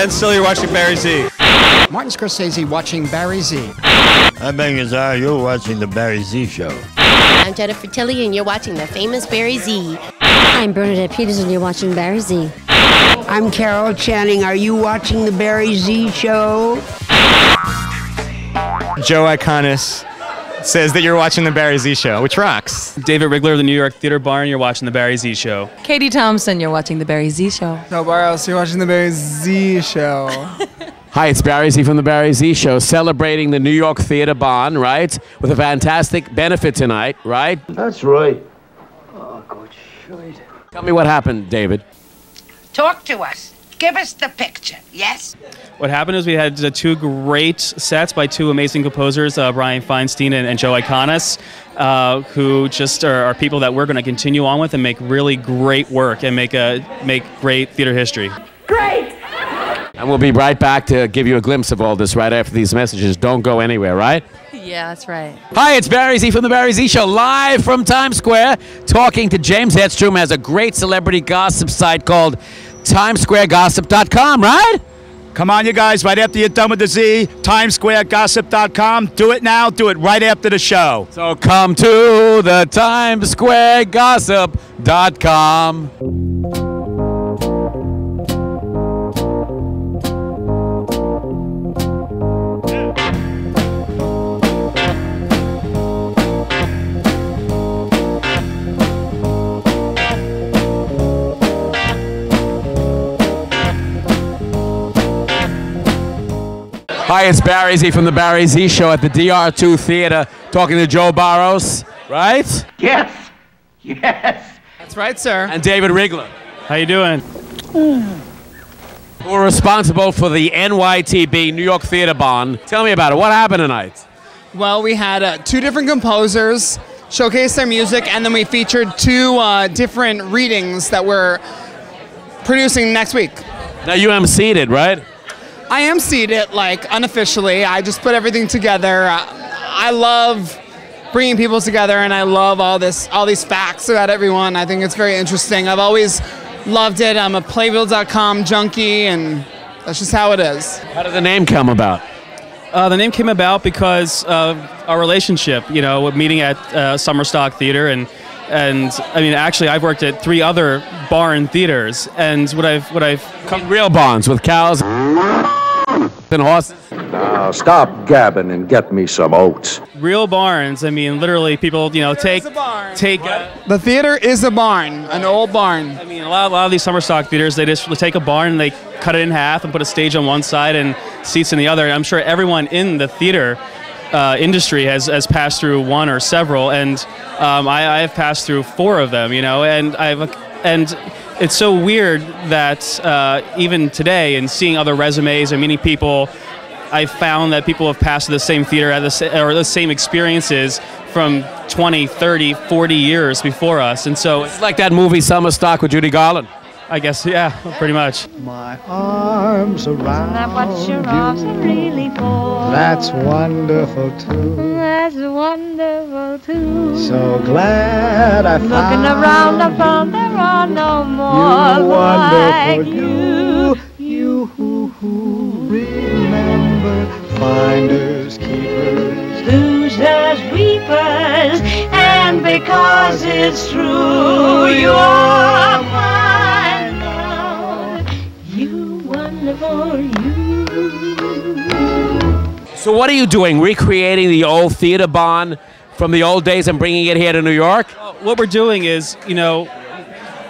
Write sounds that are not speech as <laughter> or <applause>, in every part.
Ben Stiller, you're watching Barry Z. Martin Scorsese watching Barry Z. I'm Ben Gazzara, you're watching The Barry Z Show. I'm Jennifer Tilly, and you're watching the famous Barry Z. I'm Bernadette Peterson. You're watching Barry Z. I'm Carol Channing. Are you watching the Barry Z Show? Joe Iconis says that you're watching the Barry Z Show, which rocks. David Rigler of the New York Theater Barn, you're watching the Barry Z Show. Katie Thompson, you're watching the Barry Z Show. No, Barros, you're watching the Barry Z Show. <laughs> Hi, it's Barry Z from the Barry Z Show, celebrating the New York Theater Barn, right? With a fantastic benefit tonight, right? That's right. Oh, good shite. Tell me what happened, David. Talk to us. Give us the picture, yes? What happened is we had uh, two great sets by two amazing composers, uh, Brian Feinstein and, and Joe Iconis, uh, who just are, are people that we're going to continue on with and make really great work and make a make great theater history. Great! And we'll be right back to give you a glimpse of all this right after these messages. Don't go anywhere, right? Yeah, that's right. Hi, it's Barry Z from the Barry Z Show, live from Times Square, talking to James Hedstrom, has a great celebrity gossip site called TimesSquareGossip.com, right? Come on, you guys, right after you're done with the Z, TimesSquareGossip.com. Do it now, do it right after the show. So come to the TimesSquareGossip.com. Hi, it's Barry Z from the Barry Z Show at the DR2 Theater, talking to Joe Barros, right? Yes! Yes! That's right, sir. And David Rigler, How you doing? We're responsible for the NYTB New York Theater Barn. Tell me about it. What happened tonight? Well, we had uh, two different composers showcase their music, and then we featured two uh, different readings that we're producing next week. Now you emceed it, right? I am seated, like unofficially. I just put everything together. Uh, I love bringing people together, and I love all this, all these facts about everyone. I think it's very interesting. I've always loved it. I'm a Playbill.com junkie, and that's just how it is. How did the name come about? Uh, the name came about because of our relationship, you know, meeting at uh, Summer Stock Theater and and I mean actually I've worked at three other barn theaters and what I've what I've come Real bonds with cows and horses. Now, stop gabbing and get me some oats. real barns. I mean literally people, you know, take a barn. take uh, The theater is a barn, an old barn. I mean, a lot, a lot of these summer stock theaters, they just take a barn and they cut it in half and put a stage on one side and seats in the other. And I'm sure everyone in the theater uh, industry has, has passed through one or several, and um, I, I have passed through four of them. You know, and I've and it's so weird that uh, even today, and seeing other resumes and meeting people. I found that people have passed the same theater at the, or the same experiences from 20, 30, 40 years before us. And so It's like that movie Summer Stock with Judy Garland. I guess, yeah, pretty much. My arms around That what your arms are really for. That's wonderful too. That's wonderful too. So glad I Looking found around, I found there are no more you like you. you. You who, who remember finders keepers. Losers, weepers, and because it's true, you're mine So what are you doing? Recreating the old theater barn from the old days and bringing it here to New York? what we're doing is, you know,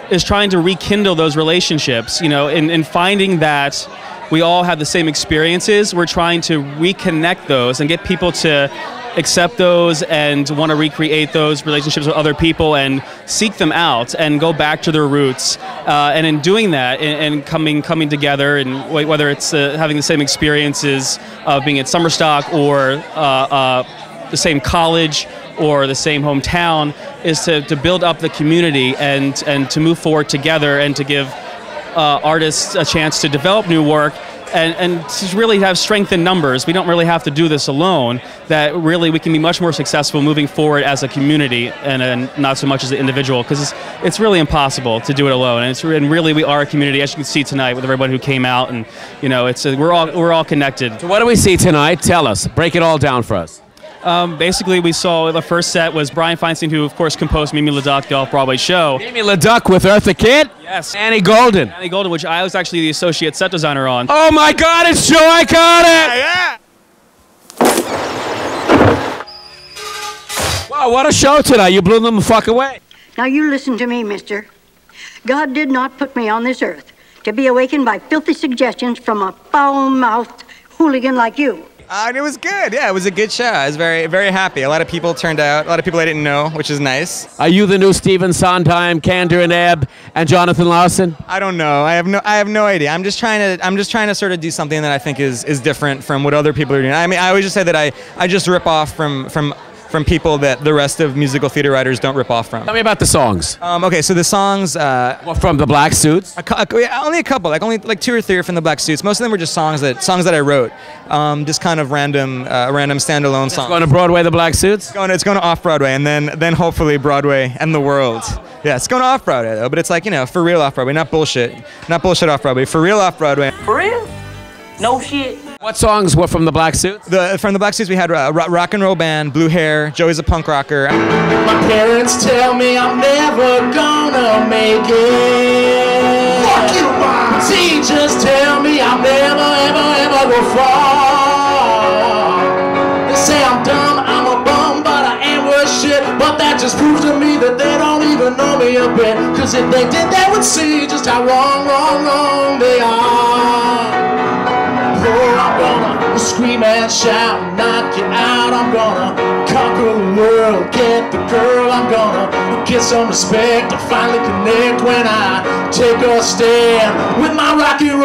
is trying to rekindle those relationships, you know, and, and finding that we all have the same experiences. We're trying to reconnect those and get people to accept those and want to recreate those relationships with other people and seek them out and go back to their roots. Uh, and in doing that and, coming coming together and wh- whether it's uh, having the same experiences of being at Summerstock or uh, uh, the same college or the same hometown is to, to build up the community and, and to move forward together and to give uh, artists a chance to develop new work and, and to really have strength in numbers, we don't really have to do this alone. That really we can be much more successful moving forward as a community and, and not so much as an individual because it's, it's really impossible to do it alone. And, it's, and really we are a community, as you can see tonight with everyone who came out, and you know it's a, we're all we're all connected. So what do we see tonight? Tell us. Break it all down for us. Um, basically, we saw the first set was Brian Feinstein, who of course composed Mimi Le Duck, the off-Broadway show. Mimi Le Duck with Eartha Kitt. Yes. Annie Golden. Annie Golden, which I was actually the associate set designer on. Oh my God! It's Joe Iconis. Yeah. Wow, what a show tonight! You blew them the fuck away. Now you listen to me, mister. God did not put me on this earth to be awakened by filthy suggestions from a foul-mouthed hooligan like you. Uh, and it was good. Yeah, it was a good show. I was very, very happy. A lot of people turned out. A lot of people I didn't know, which is nice. Are you the new Stephen Sondheim, Kander and Ebb, and Jonathan Larson? I don't know. I have no. I have no idea. I'm just trying to. I'm just trying to sort of do something that I think is is different from what other people are doing. I mean, I always just say that I I just rip off from from from people that the rest of musical theater writers don't rip off from. Tell me about the songs. Um, okay, so the songs. Uh, well, from the Black Suits. A, a, yeah, only a couple, like only like two or three are from the Black Suits. Most of them were just songs that songs that I wrote, um, just kind of random uh, random standalone songs. Going to Broadway, the Black Suits. It's going, it's going to off Broadway, and then then hopefully Broadway and the world. Yeah, it's going to off Broadway though, but it's like you know for real off Broadway, not bullshit, not bullshit off Broadway, for real off Broadway. For real? No shit. What songs were from the Black Suits? The from the Black Suits we had uh, ro- rock and roll band, blue hair. Joey's a punk rocker. My parents tell me I'm never gonna make it. Fuck you, mom. Teachers tell me I'll never, ever, ever go far. They say I'm dumb, I'm a bum, but I ain't worth shit. But that just proves to me that they don't even know me a bit. Cause if they did, they would see just how wrong, wrong, wrong they are. Scream and shout knock you out. I'm gonna conquer the world, get the girl. I'm gonna get some respect and finally connect when I take a stand with my rock and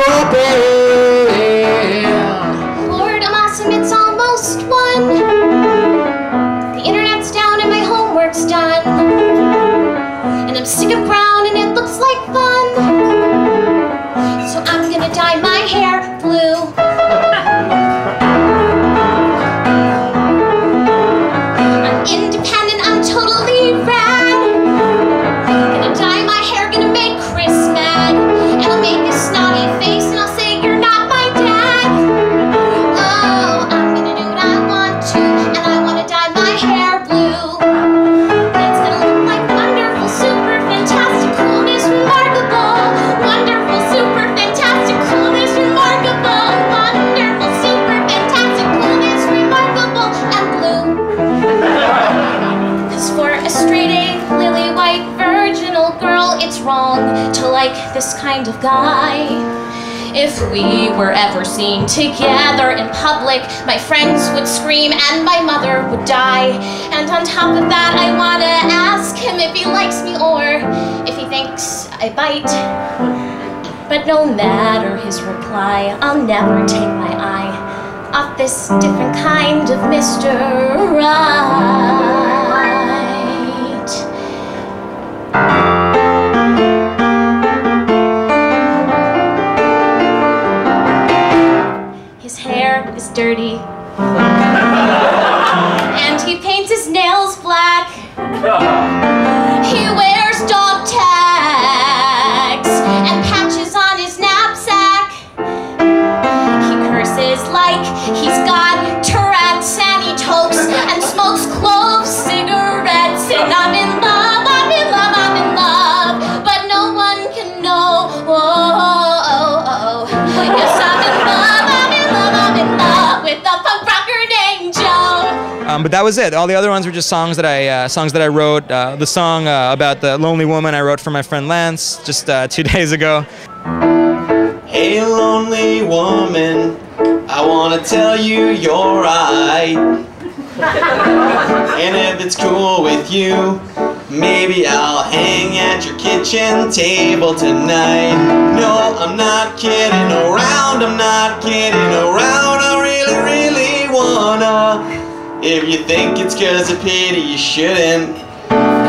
kind of guy. If we were ever seen together in public, my friends would scream and my mother would die. And on top of that, I wanna ask him if he likes me or if he thinks I bite. But no matter his reply, I'll never take my eye off this different kind of Mr. Right. Is dirty. and he paints his nails black. But that was it. All the other ones were just songs that I uh, songs that I wrote. Uh, the song uh, about the lonely woman I wrote for my friend Lance just uh, two <laughs> days ago. Hey, lonely woman, I wanna tell you you're right. and if it's cool with you, maybe I'll hang at your kitchen table tonight. No, I'm not kidding around, I'm not kidding around. If you think it's cause of pity, you shouldn't.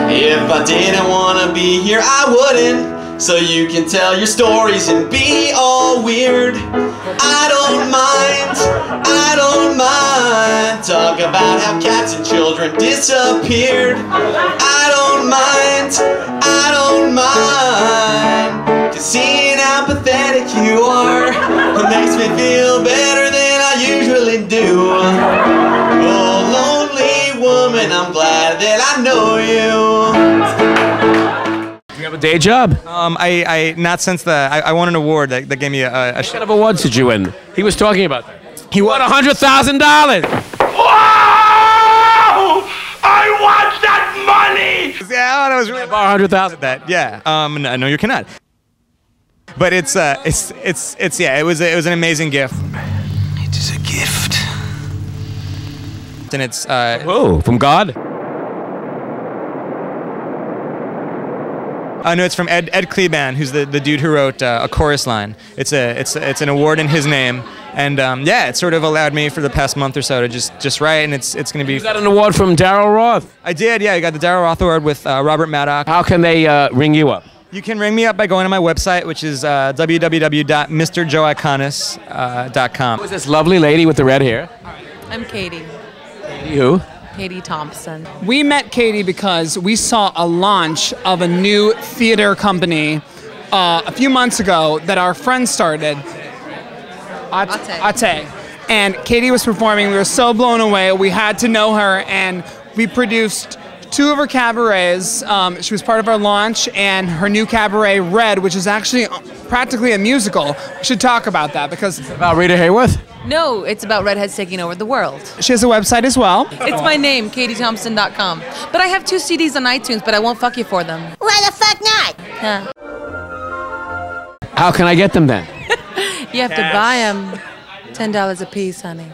If I didn't wanna be here, I wouldn't. so you can tell your stories and be all weird. I don't mind, I don't mind. Talk about how cats and children disappeared. I don't mind, I don't mind. Cause seeing how pathetic you are makes me feel better know you. You have a day job? Um, I, I not since the I, I won an award that, that gave me a, a What kind of awards did you win? He was talking about that. He won a hundred thousand dollars. I want that money! Yeah, that was really about hundred thousand. That yeah. Um, no, no, you cannot. But it's uh, it's it's it's yeah. It was it was an amazing gift. It is a gift. And it's uh, Whoa, from God? Uh, no, it's from Ed Ed Kleban, who's the, the dude who wrote uh, a chorus line. It's a it's it's an award in his name, and um, yeah, it sort of allowed me for the past month or so to just just write, and it's it's going to be. You got an award from Daryl Roth. I did, yeah. I got the Daryl Roth Award with uh, Robert Maddock. How can they uh, ring you up? You can ring me up by going to my website, which is uh, www.mrjoeiconis.com. Who's this lovely lady with the red hair? I'm Katie. Katie who? Katie Thompson. We met Katie because we saw a launch of a new theater company uh, a few months ago that our friend started. Ate. Ate. And Katie was performing. We were so blown away. We had to know her, and we produced two of her cabarets. Um, she was part of our launch, and her new cabaret, Red, which is actually practically a musical. We should talk about that because About Rita Hayworth? No, it's about redheads taking over the world. she has a website as well. It's my name, katiethompson.com. But I have two CDs on iTunes, but I won't fuck you for them. Why the fuck not? Huh. How can I get them then? <laughs> You have to buy them $10 a piece, honey.